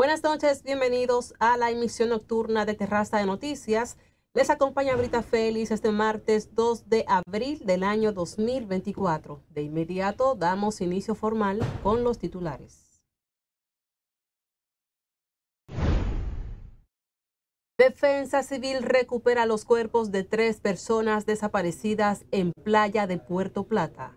Buenas noches, bienvenidos a la emisión nocturna de Terraza de Noticias. Les acompaña Brita Félix este martes 2 de abril del año 2024. De inmediato damos inicio formal con los titulares. Defensa Civil recupera los cuerpos de tres personas desaparecidas en playa de Puerto Plata.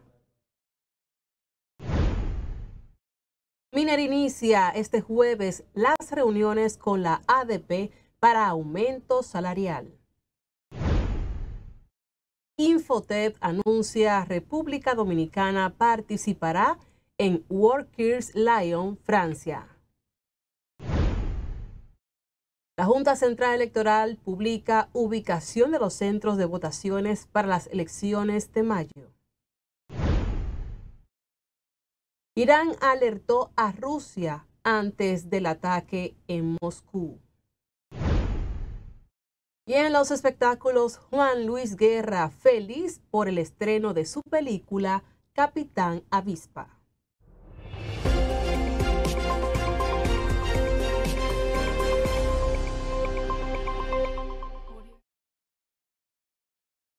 Miner inicia este jueves las reuniones con la ADP para aumento salarial. Infotep anuncia República Dominicana participará en Workers Lion Francia. La Junta Central Electoral publica ubicación de los centros de votaciones para las elecciones de mayo. Irán alertó a Rusia antes del ataque en Moscú. Y en los espectáculos, Juan Luis Guerra feliz por el estreno de su película Capitán Avispa.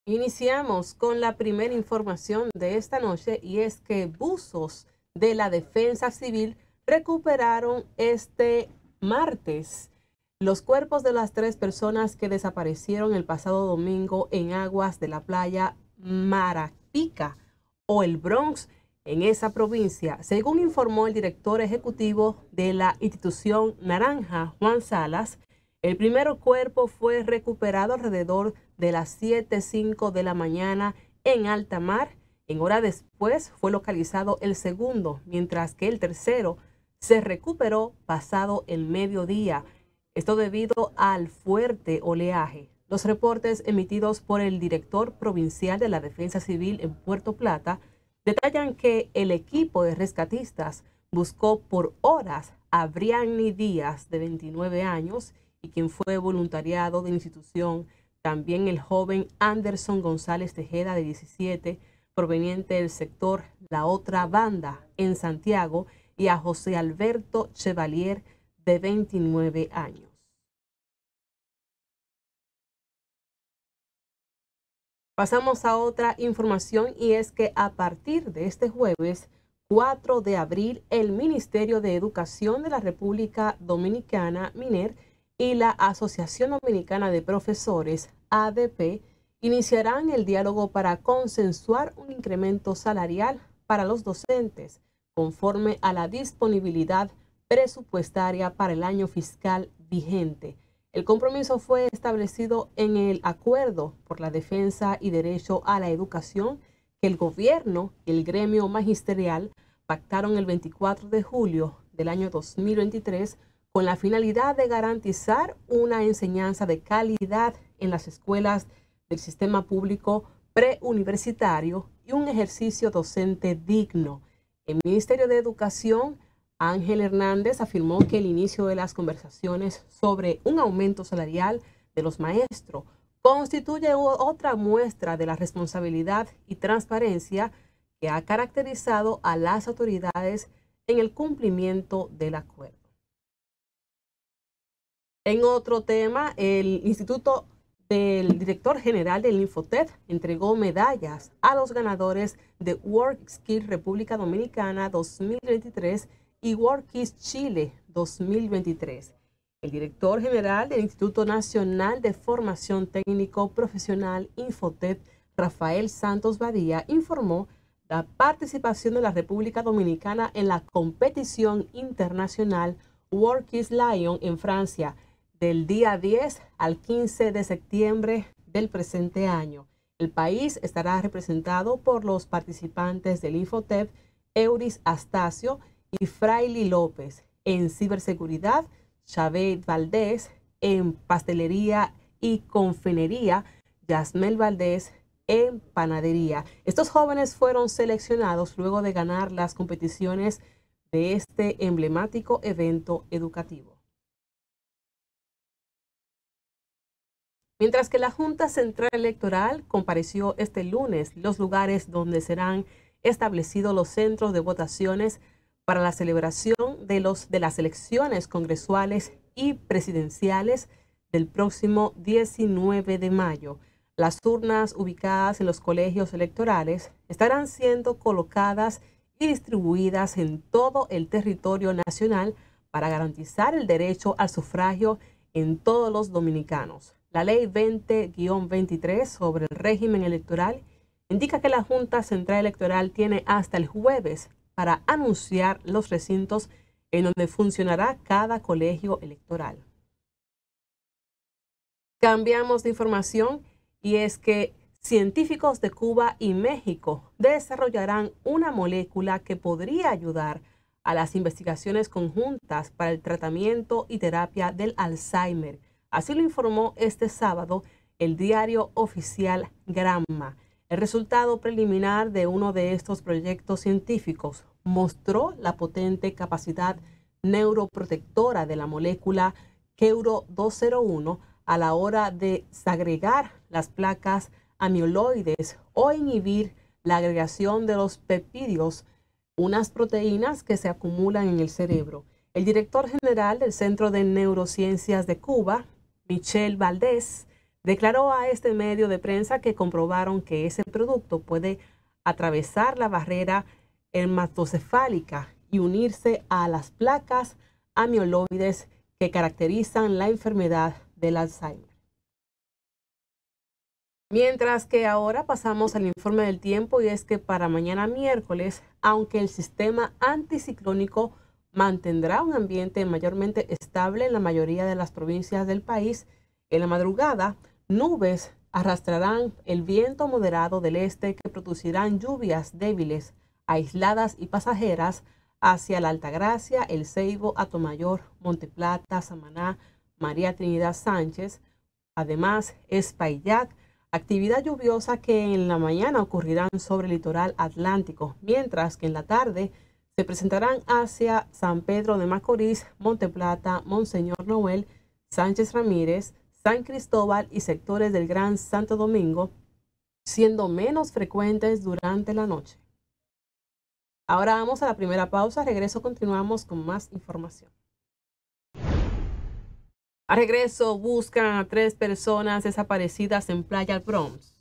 Iniciamos con la primera información de esta noche y es que buzos de la Defensa Civil recuperaron este martes los cuerpos de las tres personas que desaparecieron el pasado domingo en aguas de la playa Marapica o el Bronx en esa provincia, según informó el director ejecutivo de la institución Naranja, Juan Salas. El primer cuerpo fue recuperado alrededor de las 7.05 de la mañana en alta mar en hora después fue localizado el segundo, mientras que el tercero se recuperó pasado el mediodía. Esto debido al fuerte oleaje. Los reportes emitidos por el director provincial de la Defensa Civil en Puerto Plata detallan que el equipo de rescatistas buscó por horas a Brianni Díaz, de 29 años, y quien fue voluntariado de la institución, también el joven Anderson González Tejeda, de 17, proveniente del sector La Otra Banda en Santiago y a José Alberto Chevalier de 29 años. Pasamos a otra información y es que a partir de este jueves 4 de abril el Ministerio de Educación de la República Dominicana, MINER, y la Asociación Dominicana de Profesores, ADP, iniciarán el diálogo para consensuar un incremento salarial para los docentes conforme a la disponibilidad presupuestaria para el año fiscal vigente. El compromiso fue establecido en el Acuerdo por la Defensa y Derecho a la Educación que el gobierno y el gremio magisterial pactaron el 24 de julio del año 2023 con la finalidad de garantizar una enseñanza de calidad en las escuelas del sistema público preuniversitario y un ejercicio docente digno. El Ministerio de Educación, Ángel Hernández, afirmó que el inicio de las conversaciones sobre un aumento salarial de los maestros constituye otra muestra de la responsabilidad y transparencia que ha caracterizado a las autoridades en el cumplimiento del acuerdo. En otro tema, el Instituto el director general del Infotet entregó medallas a los ganadores de Work Skill República Dominicana 2023 y WorkIS Chile 2023. El director general del Instituto Nacional de Formación Técnico Profesional Infotet, Rafael Santos Badía, informó la participación de la República Dominicana en la competición internacional WorkIS Lion en Francia del día 10 al 15 de septiembre del presente año. El país estará representado por los participantes del Infotep, Euris Astacio y Fraili López. En ciberseguridad, Chavez Valdés. En pastelería y confenería, Yasmel Valdés. En panadería. Estos jóvenes fueron seleccionados luego de ganar las competiciones de este emblemático evento educativo. Mientras que la Junta Central Electoral compareció este lunes los lugares donde serán establecidos los centros de votaciones para la celebración de, los, de las elecciones congresuales y presidenciales del próximo 19 de mayo. Las urnas ubicadas en los colegios electorales estarán siendo colocadas y distribuidas en todo el territorio nacional para garantizar el derecho al sufragio en todos los dominicanos. La ley 20-23 sobre el régimen electoral indica que la Junta Central Electoral tiene hasta el jueves para anunciar los recintos en donde funcionará cada colegio electoral. Cambiamos de información y es que científicos de Cuba y México desarrollarán una molécula que podría ayudar a las investigaciones conjuntas para el tratamiento y terapia del Alzheimer. Así lo informó este sábado el diario oficial Gramma. El resultado preliminar de uno de estos proyectos científicos mostró la potente capacidad neuroprotectora de la molécula Keuro 201 a la hora de segregar las placas amiloides o inhibir la agregación de los peptidios, unas proteínas que se acumulan en el cerebro. El director general del Centro de Neurociencias de Cuba, Michel Valdés, declaró a este medio de prensa que comprobaron que ese producto puede atravesar la barrera hematocefálica y unirse a las placas amiloides que caracterizan la enfermedad del Alzheimer. Mientras que ahora pasamos al informe del tiempo y es que para mañana miércoles, aunque el sistema anticiclónico mantendrá un ambiente mayormente estable en la mayoría de las provincias del país, en la madrugada Nubes arrastrarán el viento moderado del este que producirán lluvias débiles, aisladas y pasajeras hacia la Altagracia, El Ceibo, Atomayor, Monteplata, Samaná, María Trinidad Sánchez. Además, Espaillat, actividad lluviosa que en la mañana ocurrirán sobre el litoral atlántico, mientras que en la tarde se presentarán hacia San Pedro de Macorís, Monteplata, Monseñor Noel, Sánchez Ramírez, San Cristóbal y sectores del Gran Santo Domingo, siendo menos frecuentes durante la noche. Ahora vamos a la primera pausa. regreso continuamos con más información. A regreso buscan a tres personas desaparecidas en Playa Bronx.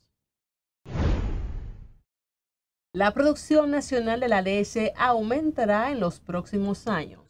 La producción nacional de la leche aumentará en los próximos años.